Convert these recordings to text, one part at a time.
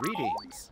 Greetings.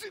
Two.